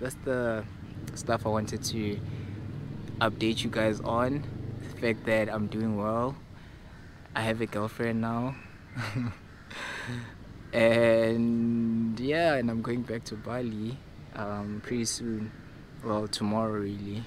that's the stuff I wanted to update you guys on. The fact that I'm doing well. I have a girlfriend now. and yeah, and I'm going back to Bali um, pretty soon. Well, tomorrow really.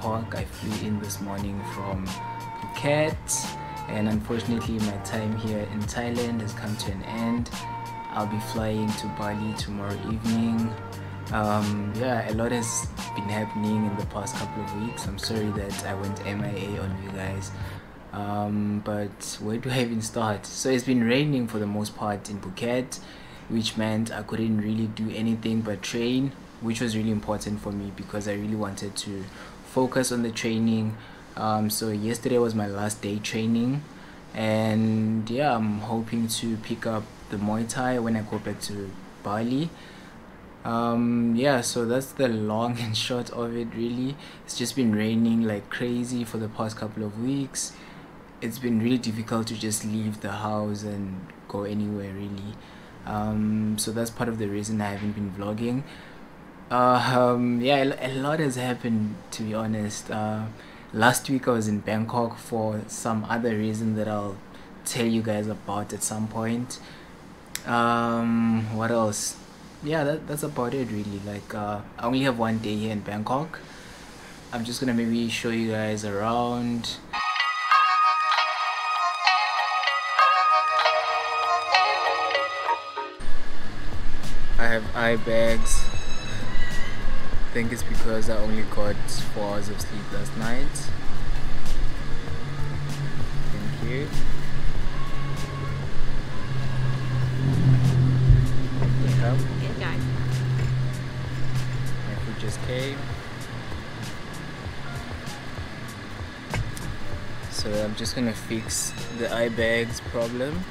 Bangkok. I flew in this morning from Phuket, and unfortunately, my time here in Thailand has come to an end. I'll be flying to Bali tomorrow evening. Um, yeah, a lot has been happening in the past couple of weeks. I'm sorry that I went MIA on you guys. Um, but where do I even start? So it's been raining for the most part in Phuket which meant I couldn't really do anything but train, which was really important for me because I really wanted to focus on the training. Um, so yesterday was my last day training, and yeah, I'm hoping to pick up the Muay Thai when I go back to Bali. Um, yeah, so that's the long and short of it. Really, it's just been raining like crazy for the past couple of weeks. It's been really difficult to just leave the house and go anywhere really um, so that's part of the reason I haven't been vlogging. Uh, um, yeah, a, lot has happened to be honest. Uh, last week I was in Bangkok for some other reason that I'll tell you guys about at some point. Um, what else? Yeah, that, that's about it really. Like, uh, I only have one day here in Bangkok. I'm just gonna maybe show you guys around. I have eye bags. I think it's because I only got four hours of sleep last night. Thank you. Yep. My food just came. So I'm just gonna fix the eye bags problem.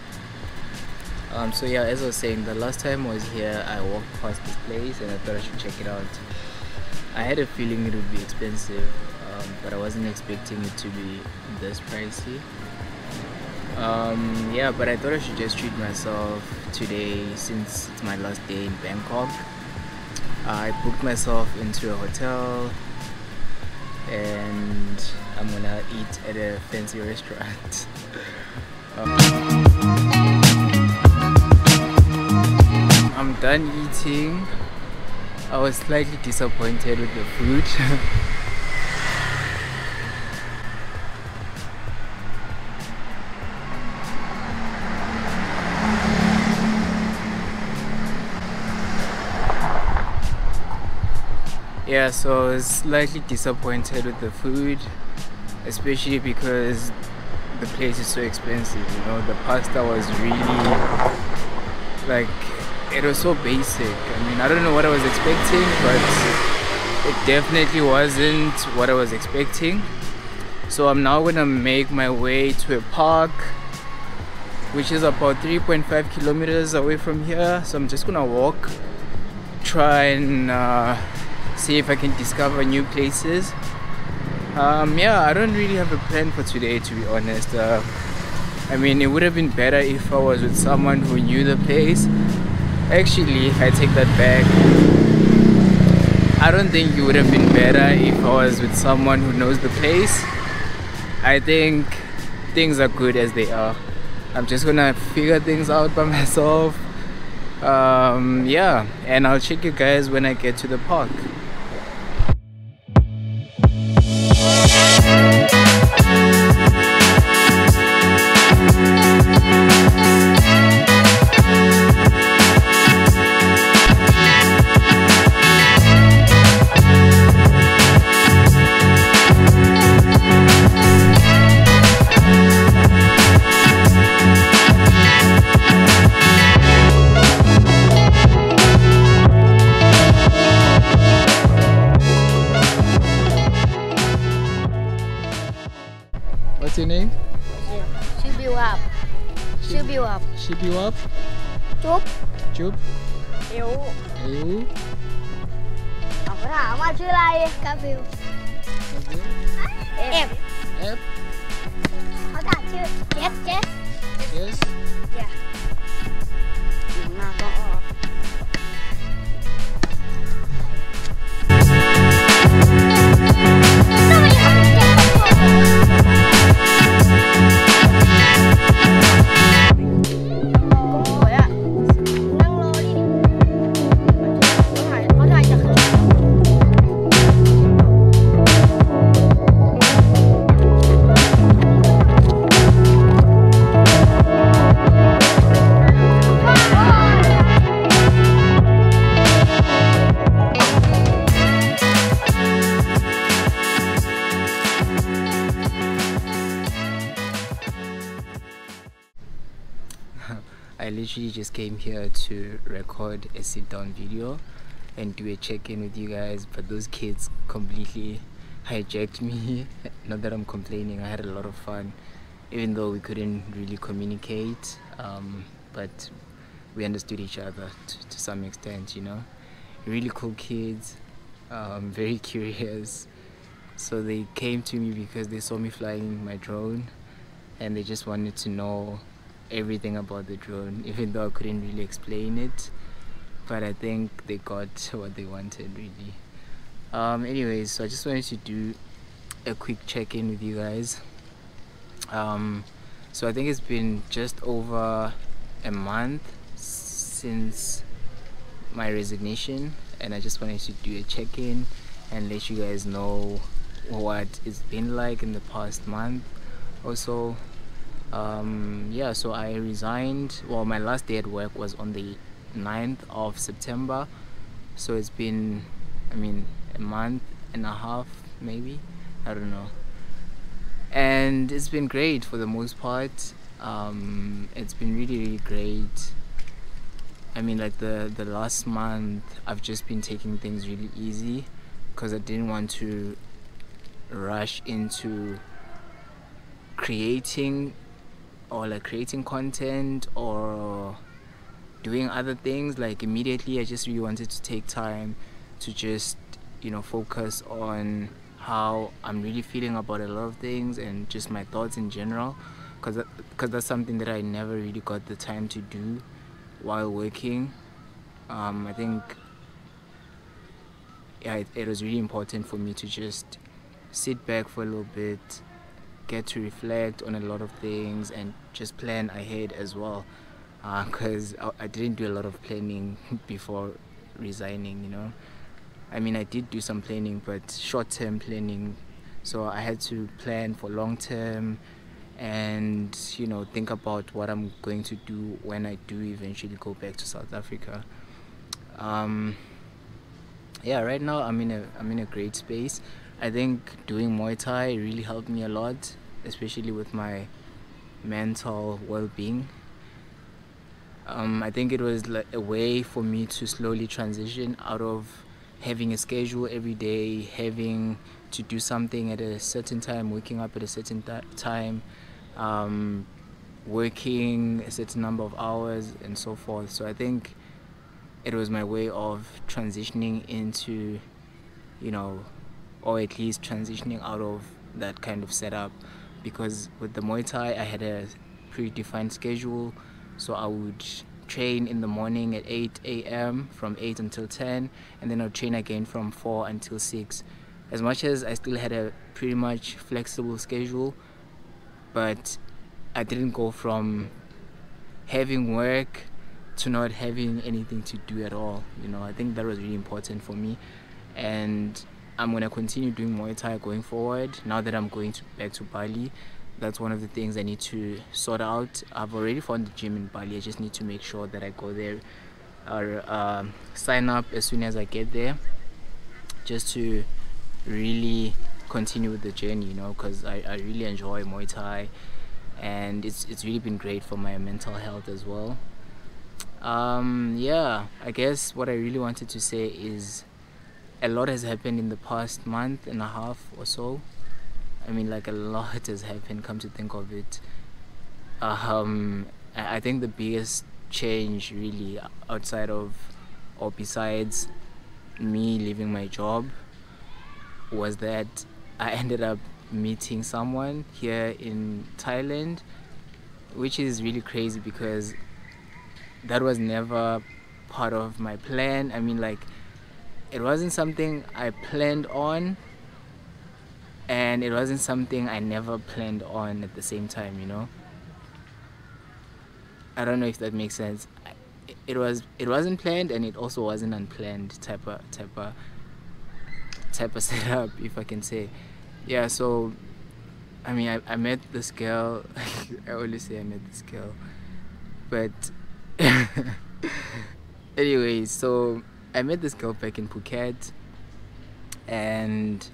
Um, so yeah, as I was saying, the last time I was here, I walked past this place and I thought I should check it out. I had a feeling it would be expensive, um, but I wasn't expecting it to be this pricey. Um, yeah, but I thought I should just treat myself today since it's my last day in Bangkok. I booked myself into a hotel and I'm gonna eat at a fancy restaurant. um, I'm done eating. I was slightly disappointed with the food. yeah, so I was slightly disappointed with the food, especially because the place is so expensive. You know, the pasta was really like it was so basic. I mean, I don't know what I was expecting, but it definitely wasn't what I was expecting. So I'm now gonna make my way to a park, which is about 3.5 kilometers away from here. So I'm just gonna walk, try and uh, see if I can discover new places. Um, yeah, I don't really have a plan for today, to be honest. Uh, I mean, it would have been better if I was with someone who knew the place Actually, I take that back. I don't think it would have been better if I was with someone who knows the place. I think things are good as they are. I'm just gonna figure things out by myself. Um, yeah, and I'll check you guys when I get to the park. She piu up. চুপ চুপ you you আমরা আমার ছিল I কাবিউ F F. I got two. Yes, yes. Yes? Yeah. I just came here to record a sit down video and do a check in with you guys, but those kids completely hijacked me. Not that I'm complaining, I had a lot of fun, even though we couldn't really communicate, um, but we understood each other to, to some extent, you know. Really cool kids, um, very curious. So they came to me because they saw me flying my drone and they just wanted to know everything about the drone, even though I couldn't really explain it. But I think they got what they wanted, really. Um, anyways, so I just wanted to do a quick check in with you guys. Um, so I think it's been just over a month since my resignation, and I just wanted to do a check in and let you guys know what it's been like in the past month or so um, yeah so i resigned. Well my last day at work was on the 9th of september. So it's been i mean a month and a half maybe? I don't know. And it's been great for the most part. Um, it's been really really great. I mean like the the last month i've just been taking things really easy because i didn't want to rush into creating or like creating content or doing other things like immediately i just really wanted to take time to just you know focus on how i'm really feeling about a lot of things and just my thoughts in general. Because because that's something that i never really got the time to do while working. Um, i think yeah it, it was really important for me to just sit back for a little bit get to reflect on a lot of things and just plan ahead as well. Because I, I didn't do a lot of planning before resigning you know? I mean i did do some planning but short-term planning. So i had to plan for long term and you know think about what i'm going to do when i do eventually go back to south africa. Um, yeah right now i'm in a i'm in a great space. I think doing muay thai really helped me a lot especially with my mental well-being. Um, i think it was a way for me to slowly transition out of having a schedule every day having to do something at a certain time waking up at a certain time um, working a certain number of hours and so forth. So i think it was my way of transitioning into you know or at least transitioning out of that kind of setup because with the Muay Thai I had a predefined schedule so I would train in the morning at 8 a.m. from 8 until 10, and then I'll train again from 4 until 6. As much as I still had a pretty much flexible schedule, but I didn't go from having work to not having anything to do at all. You know, I think that was really important for me, and I'm gonna continue doing Muay Thai going forward. Now that I'm going to, back to Bali, that's one of the things I need to sort out. I've already found the gym in Bali. I just need to make sure that I go there or um, sign up as soon as I get there, just to really continue with the journey. You know, because I, I really enjoy Muay Thai, and it's it's really been great for my mental health as well. Um, yeah, I guess what I really wanted to say is a lot has happened in the past month and a half or so I mean, like a lot has happened. Come to think of it, um, I think the biggest change, really, outside of or besides me leaving my job, was that I ended up meeting someone here in Thailand, which is really crazy because that was never part of my plan. I mean, like, it wasn't something I planned on and it wasn't something I never planned on at the same time, you know. I don't know if that makes sense. It was it wasn't planned and it also wasn't unplanned type of type of type of setup, if I can say. Yeah, so I mean I, I met this girl I always say I met this girl. But anyway, so I met this girl back in Phuket and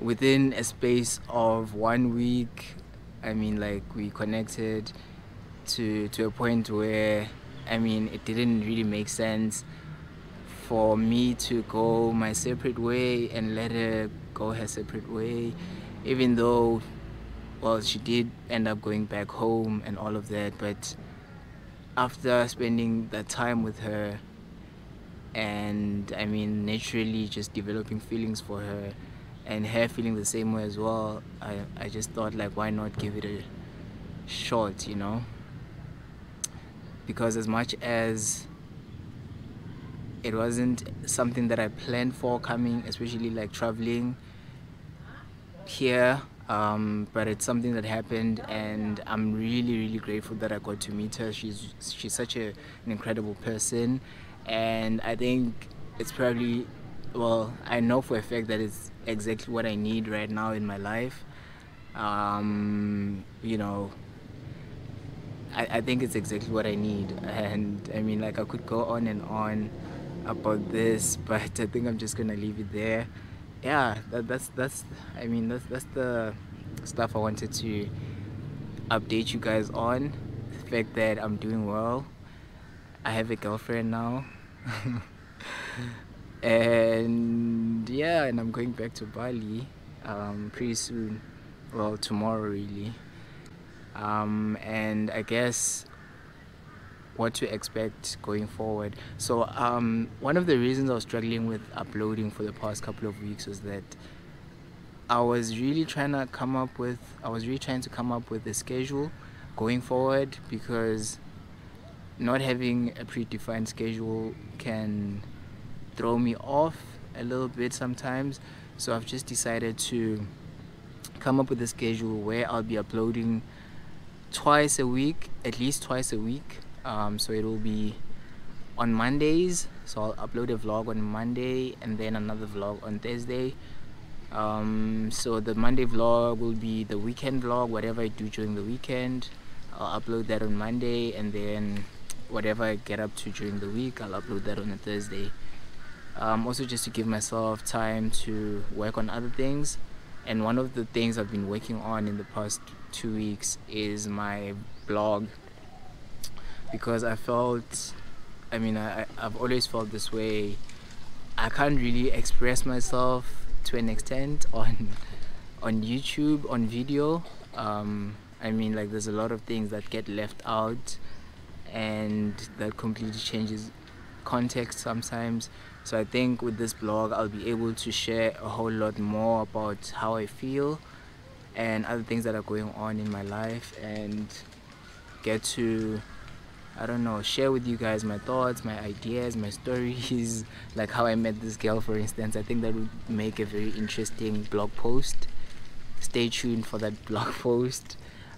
within a space of one week i mean like we connected to to a point where i mean it didn't really make sense for me to go my separate way and let her go her separate way even though well she did end up going back home and all of that. But after spending that time with her and i mean naturally just developing feelings for her and her feeling the same way as well I, I just thought like why not give it a shot you know? Because as much as it wasn't something that I planned for coming especially like traveling here um, but it's something that happened and I'm really really grateful that I got to meet her. She's she's such a, an incredible person and I think it's probably well I know for a fact that it's exactly what I need right now in my life. Um, you know, I, I think it's exactly what I need. And I mean, like, I could go on and on about this, but I think I'm just gonna leave it there. Yeah, that, that's that's. I mean, that's that's the stuff I wanted to update you guys on. The fact that I'm doing well. I have a girlfriend now. and yeah and i'm going back to bali um, pretty soon. Well tomorrow really. Um, and i guess what to expect going forward. So um, one of the reasons i was struggling with uploading for the past couple of weeks was that i was really trying to come up with i was really trying to come up with a schedule going forward because not having a predefined schedule can throw me off a little bit sometimes. So I've just decided to come up with a schedule where I'll be uploading twice a week at least twice a week. Um, so it will be on Mondays. So I'll upload a vlog on Monday and then another vlog on Thursday. Um, so the Monday vlog will be the weekend vlog whatever I do during the weekend. I'll upload that on Monday and then whatever I get up to during the week I'll upload that on a Thursday. Um, also just to give myself time to work on other things. And one of the things I've been working on in the past two weeks is my blog. Because I felt I mean I, I've always felt this way. I can't really express myself to an extent on on YouTube on video. Um, I mean like there's a lot of things that get left out and that completely changes context sometimes so I think with this blog I'll be able to share a whole lot more about how I feel and other things that are going on in my life and get to I don't know, share with you guys my thoughts, my ideas, my stories, like how I met this girl, for instance. I think that would make a very interesting blog post. Stay tuned for that blog post.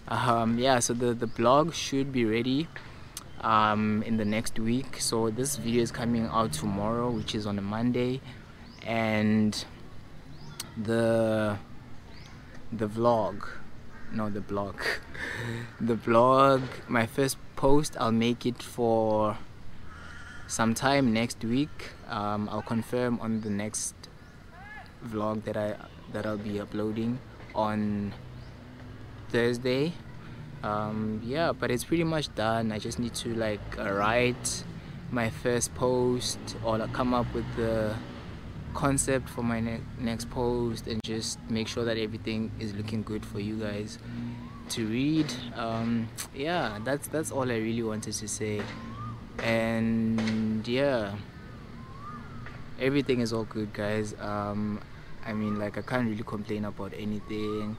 Um, yeah, so the, the blog should be ready um, in the next week. So this video is coming out tomorrow, which is on a Monday, and the the vlog no the blog. The blog my first post i'll make it for sometime next week. Um, i'll confirm on the next vlog that i that i'll be uploading on thursday um, yeah but it's pretty much done. I just need to like uh, write my first post or like, come up with the concept for my ne next post and just make sure that everything is looking good for you guys to read. Um, yeah that's that's all I really wanted to say. And yeah everything is all good guys. Um, I mean like I can't really complain about anything.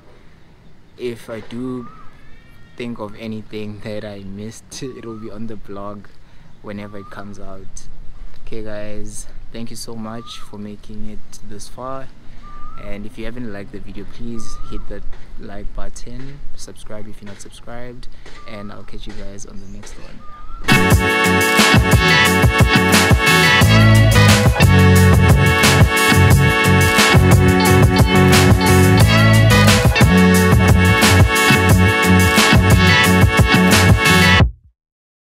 If I do think of anything that I missed it will be on the blog whenever it comes out. Okay guys thank you so much for making it this far. And if you haven't liked the video please hit that like button subscribe if you're not subscribed and i'll catch you guys on the next one